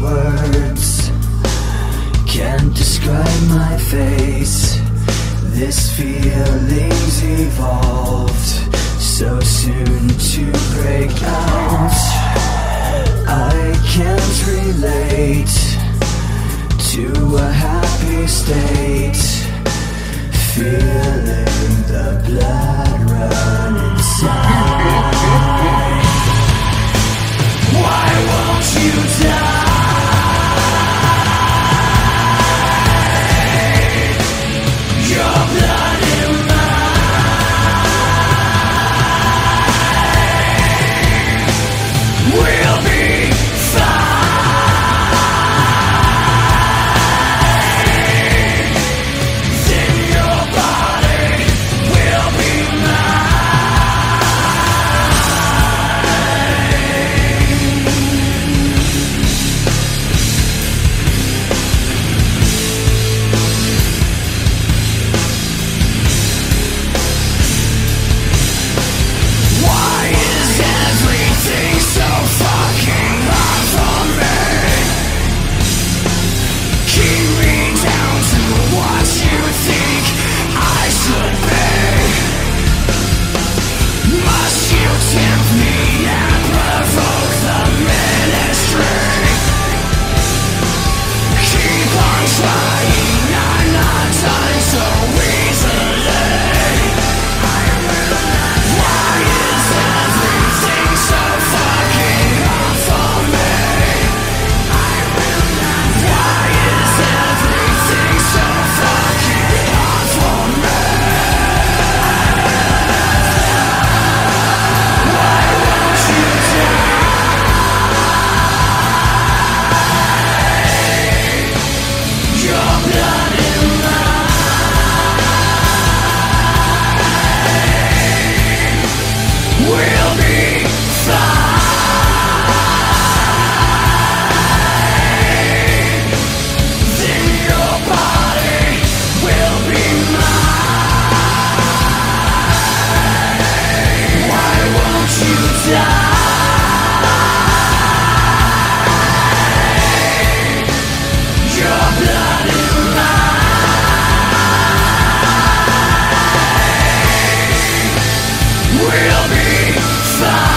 words Can't describe my face. This feeling's evolved So soon to break out. I can't relate To a happy state. Feeling the blood. will will be fine.